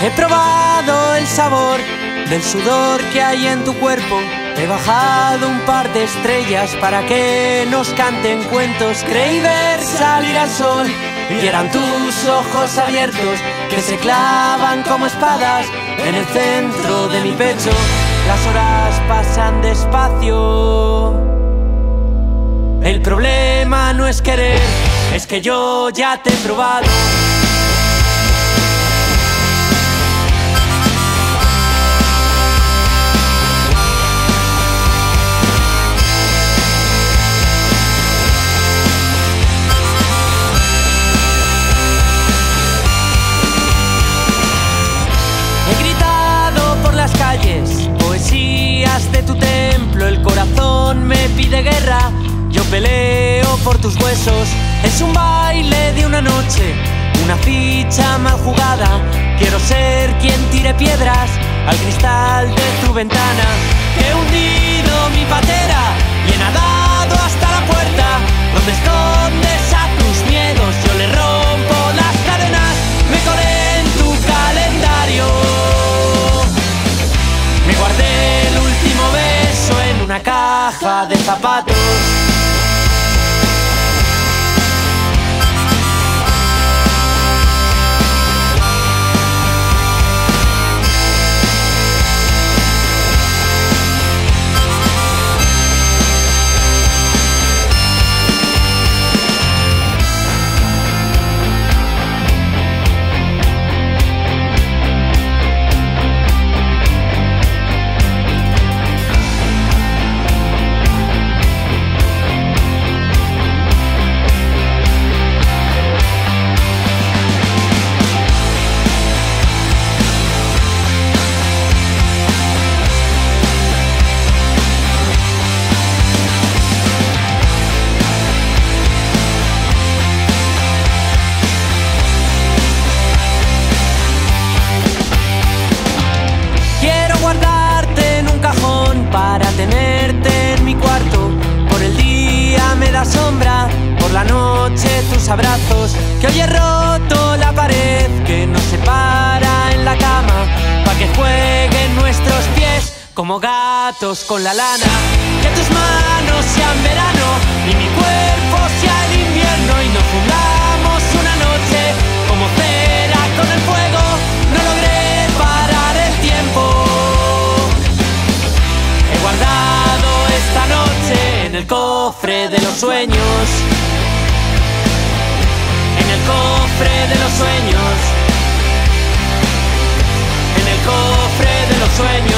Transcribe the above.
He probado el sabor del sudor que hay en tu cuerpo. He bajado un par de estrellas para que nos canten cuentos. Creí ver salir al sol y eran tus ojos abiertos que se clavan como espadas en el centro de mi pecho. Las horas pasan despacio. El problema no es querer, es que yo ya te he probado. Peleo por tus huesos, es un baile de una noche, una ficha mal jugada, quiero ser quien tire piedras al cristal de tu ventana, he hundido mi patera y he nadado hasta la puerta, donde escondes a tus miedos, yo le rompo las cadenas, me colé en tu calendario. Me guardé el último beso en una caja de zapatos. Abrazos. Que hoy he roto la pared que nos separa en la cama. Pa' que jueguen nuestros pies como gatos con la lana. Que tus manos sean verano y mi cuerpo sea el invierno y nos fundamos una noche como cera con el fuego. No logré parar el tiempo. He guardado esta noche en el cofre de los sueños. de los sueños. En el cofre de los sueños.